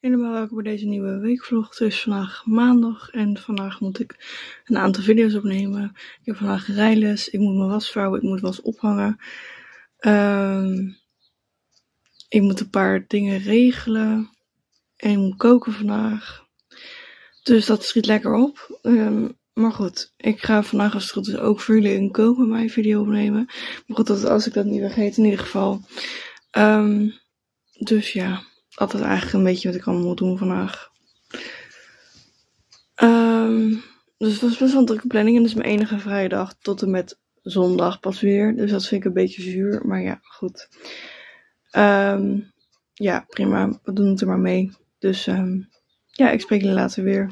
Helemaal welkom bij deze nieuwe weekvlog. Het is vandaag maandag en vandaag moet ik een aantal video's opnemen. Ik heb vandaag rijles, ik moet mijn was vouwen, ik moet was ophangen. Ehm, ik moet een paar dingen regelen en ik moet koken vandaag. Dus dat schiet lekker op. Ehm, maar goed, ik ga vandaag als het goed is ook voor jullie een koken mij video opnemen. Maar goed, dat, als ik dat niet vergeet in ieder geval. Ehm, dus ja is eigenlijk een beetje wat ik allemaal moet doen vandaag. Ehm, dus het was best wel een drukke planning. En het is mijn enige vrije dag tot en met zondag pas weer. Dus dat vind ik een beetje zuur. Maar ja, goed. Ehm, ja, prima. We doen het er maar mee. Dus um, ja, ik spreek jullie later weer.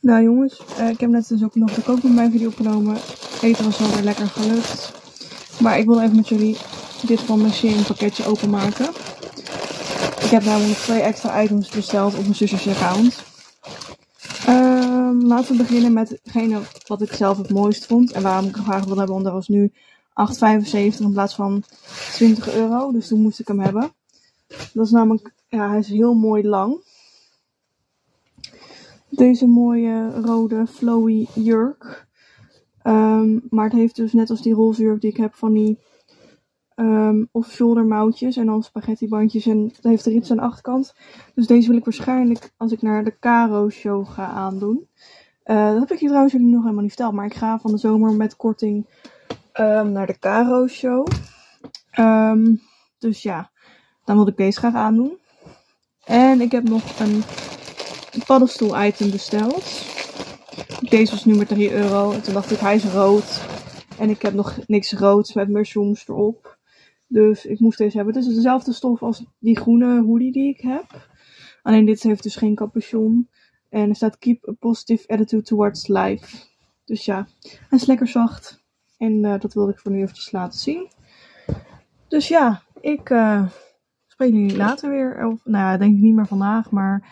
Nou jongens, uh, ik heb net dus ook nog de kook met mijn video opgenomen. Eten was wel weer lekker gelukt. Maar ik wil even met jullie dit van mijn pakketje openmaken. Ik heb namelijk twee extra items besteld op mijn zusjes account. Um, laten we beginnen met hetgene wat ik zelf het mooist vond. En waarom ik gevraagd wil hebben, want dat was nu 8,75 in plaats van 20 euro. Dus toen moest ik hem hebben. Dat is namelijk, ja, hij is heel mooi lang. Deze mooie rode flowy jurk. Um, maar het heeft dus net als die roze jurk die ik heb van die Um, of shouldermouwtjes en dan spaghetti bandjes en het heeft rits aan de achterkant. Dus deze wil ik waarschijnlijk als ik naar de Caro show ga aandoen. Uh, dat heb ik je trouwens jullie nog helemaal niet verteld. Maar ik ga van de zomer met korting um, naar de Caro show. Um, dus ja, dan wil ik deze graag aandoen. En ik heb nog een paddenstoel item besteld. Deze was nu maar 3 euro. En toen dacht ik hij is rood. En ik heb nog niks roods met mushrooms erop. Dus ik moest deze hebben. Het is dezelfde stof als die groene hoodie die ik heb. Alleen dit heeft dus geen capuchon. En er staat keep a positive attitude towards life. Dus ja, hij is lekker zacht. En uh, dat wilde ik voor nu eventjes laten zien. Dus ja, ik uh, spreek jullie later weer. Of nou ja, denk ik niet meer vandaag, maar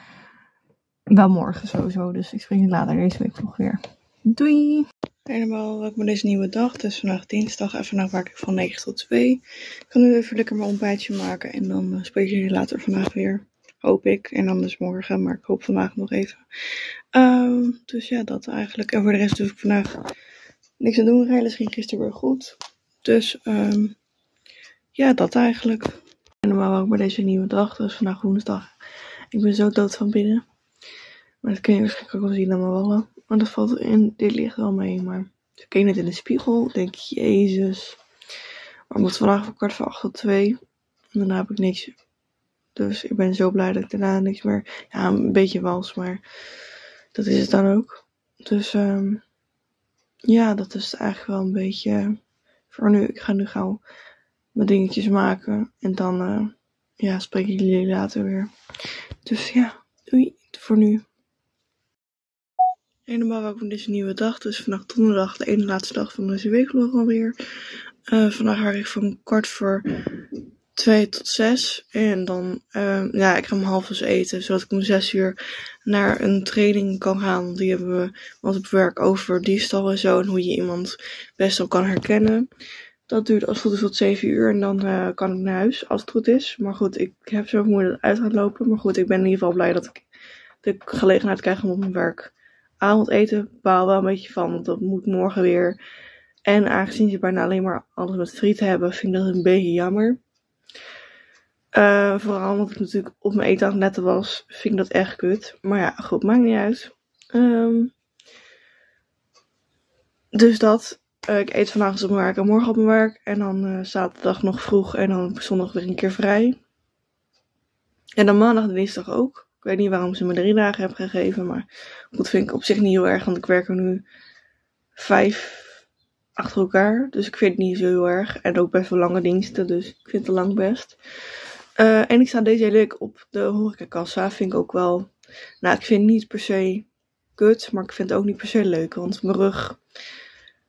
wel morgen sowieso. Dus ik spreek jullie later deze week nog weer. Doei! Helemaal welkom deze nieuwe dag. Het is vandaag dinsdag en vandaag werk ik van 9 tot 2. Ik kan nu even lekker mijn ontbijtje maken en dan uh, spreek jullie later vandaag weer. Hoop ik. En anders morgen, maar ik hoop vandaag nog even. Uh, dus ja, dat eigenlijk. En voor de rest doe ik vandaag niks aan doen. Rijles ging gisteren weer goed. Dus um, ja, dat eigenlijk. Helemaal welkom bij deze nieuwe dag. Is vandaag woensdag. Ik ben zo dood van binnen. Maar dat kun je waarschijnlijk ook wel zien aan mijn wallen. Maar dat valt in dit licht wel mee. Maar ik keek net in de spiegel. Denk jezus. Maar ik moet vandaag van kwart voor acht tot twee. En daarna heb ik niks. Dus ik ben zo blij dat ik daarna niks meer. Ja, een beetje wals, maar dat is het dan ook. Dus um, ja, dat is eigenlijk wel een beetje voor nu. Ik ga nu gauw mijn dingetjes maken. En dan uh, ja, spreek ik jullie later weer. Dus ja, doei voor nu. Helemaal welkom deze nieuwe dag. Is vandaag donderdag, de ene laatste dag van deze weekvlog alweer. Uh, vandaag ga ik van kwart voor twee tot zes. En dan, uh, ja, ik ga om half eens eten, zodat ik om zes uur naar een training kan gaan. Die hebben we wat op werk over diefstal en zo. En hoe je iemand best wel kan herkennen. Dat duurt als het goed is tot zeven uur. En dan uh, kan ik naar huis, als het goed is. Maar goed, ik heb zo vermoeden dat uit lopen. Maar goed, ik ben in ieder geval blij dat ik de gelegenheid krijg om op mijn werk avondeten baal wel een beetje van, want dat moet morgen weer. En aangezien ze bijna alleen maar alles met friet hebben, vind ik dat een beetje jammer. Uh, vooral omdat ik natuurlijk op mijn eten aan het letten was, vind ik dat echt kut. Maar ja, goed, maakt niet uit. Um, dus dat. Uh, ik eet vandaag op mijn werk en morgen op mijn werk. En dan uh, zaterdag nog vroeg en dan zondag weer een keer vrij. En dan maandag en dinsdag ook. Ik weet niet waarom ze me drie dagen hebben gegeven, maar dat vind ik op zich niet heel erg, want ik werk er nu vijf achter elkaar. Dus ik vind het niet zo heel erg. En ook best wel lange diensten, dus ik vind het lang best. Uh, en ik sta deze hele week op de horecakassa. Vind ik ook wel... Nou, ik vind het niet per se kut, maar ik vind het ook niet per se leuk. Want mijn rug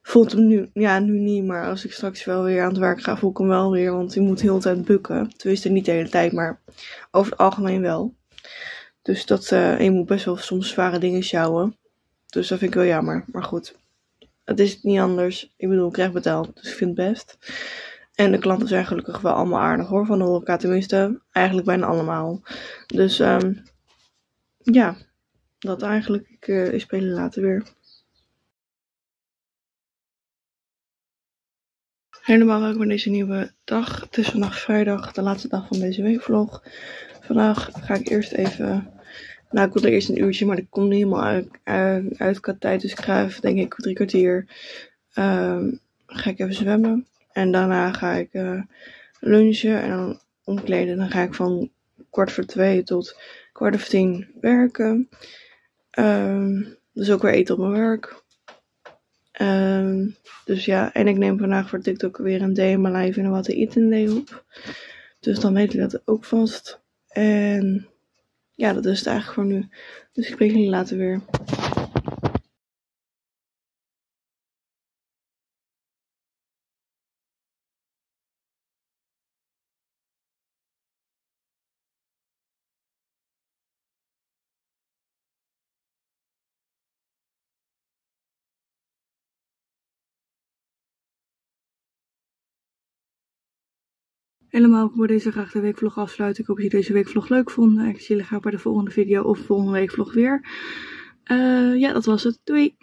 voelt hem nu, ja, nu niet. Maar als ik straks wel weer aan het werk ga, voel ik hem wel weer. Want je moet heel de tijd bukken. Tenminste, niet de hele tijd, maar over het algemeen wel. Dus dat, uh, je moet best wel soms zware dingen sjouwen. Dus dat vind ik wel jammer. Maar goed, het is niet anders. Ik bedoel, ik krijg betaald, dus ik vind het best. En de klanten zijn gelukkig wel allemaal aardig hoor, van de horeca tenminste. Eigenlijk bijna allemaal. Dus ehm, ja, dat eigenlijk. Ik, uh, later weer. Helemaal welkom bij deze nieuwe dag. Het is vandaag vrijdag, de laatste dag van deze weekvlog. Vandaag ga ik eerst even... Nou, ik wilde eerst een uurtje, maar ik kom niet helemaal uit, uit, uit tijd. Dus ik ga even, denk ik, drie kwartier... Um, ga ik even zwemmen. En daarna ga ik uh, lunchen en dan omkleden. Dan ga ik van kwart voor twee tot kwart voor tien werken. Um, dus ook weer eten op mijn werk. Um, dus ja, en ik neem vandaag voor TikTok weer een day in mijn live en wat te eten day op. Dus dan weet ik dat ook vast. En ja, dat is het eigenlijk voor nu. Dus ik spreek jullie later weer. Helemaal voor deze graag de weekvlog afsluiten. Ik hoop dat je deze weekvlog leuk vonden. Ik zie jullie graag bij de volgende video of volgende weekvlog weer. Uh, ja, dat was het. Doei!